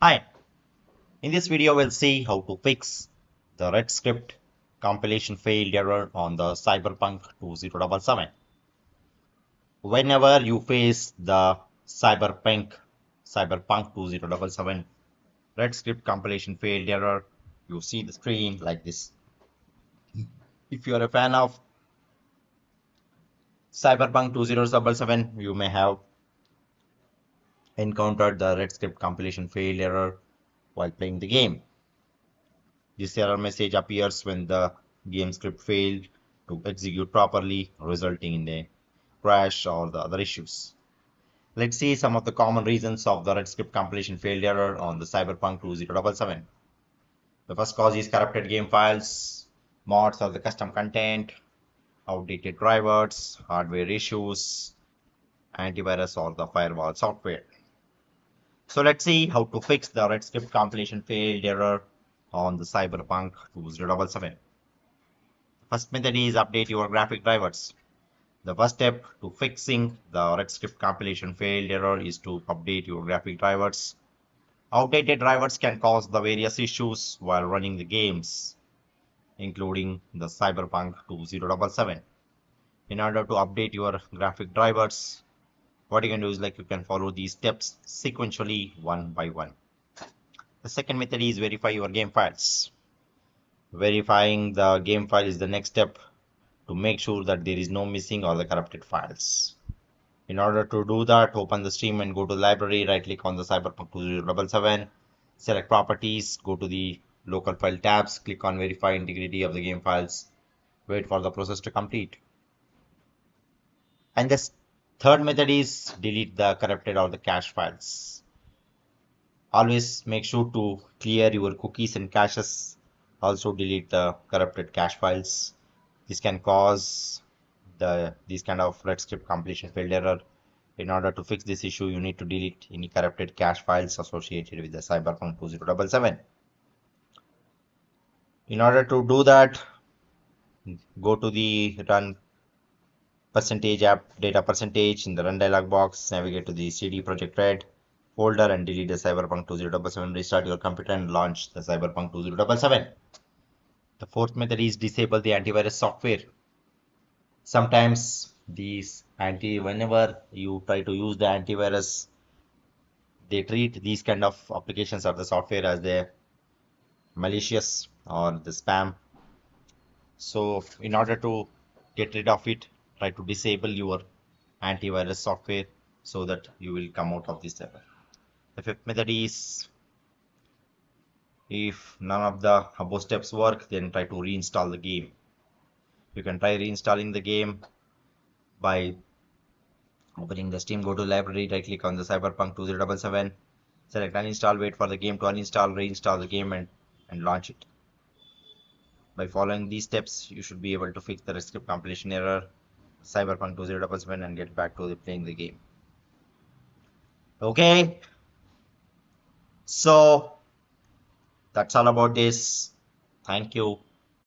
Hi, in this video we'll see how to fix the Redscript compilation failed error on the Cyberpunk 2077. Whenever you face the Cyberpunk Cyberpunk 2077 Redscript compilation failed error, you see the screen like this. If you are a fan of Cyberpunk 2077, you may have encountered the Redscript compilation failed error while playing the game. This error message appears when the game script failed to execute properly, resulting in a crash or the other issues. Let's see some of the common reasons of the Redscript compilation failed error on the Cyberpunk 2077. The first cause is corrupted game files, mods or the custom content, outdated drivers, hardware issues, antivirus or the firewall software. So let's see how to fix the Redscript compilation failed error on the Cyberpunk 2077. First method is update your graphic drivers. The first step to fixing the Redscript compilation failed error is to update your graphic drivers. Outdated drivers can cause the various issues while running the games, including the Cyberpunk 2077. In order to update your graphic drivers, what you can do is like you can follow these steps sequentially one by one. The second method is verify your game files. Verifying the game file is the next step to make sure that there is no missing or the corrupted files. In order to do that, open the stream and go to the library, right click on the Cyberpunk 2077, select properties, go to the local file tabs, click on verify integrity of the game files, wait for the process to complete. And this third method is delete the corrupted or the cache files. Always make sure to clear your cookies and caches. Also delete the corrupted cache files. This can cause the this kind of Redscript compilation failed error. In order to fix this issue, you need to delete any corrupted cache files associated with the Cyberpunk 2077. In order to do that, go to the run percentage app data percentage in the run dialog box, navigate to the CD Projekt Red folder and delete the Cyberpunk 2077, restart your computer and launch the Cyberpunk 2077. The fourth method is disable the antivirus software. Sometimes these anti whenever you try to use the antivirus, they treat these kind of applications or the software as the malicious or the spam. So in order to get rid of it, try to disable your antivirus software so that you will come out of this error. The fifth method is if none of the above steps work, then try to reinstall the game. You can try reinstalling the game by opening the Steam, go to library, right click on the Cyberpunk 2077, select uninstall, wait for the game to uninstall, reinstall the game and, and launch it. By following these steps, you should be able to fix the Redscript compilation error, Cyberpunk 2077 and get back to the playing the game. Okay, so that's all about this. Thank you.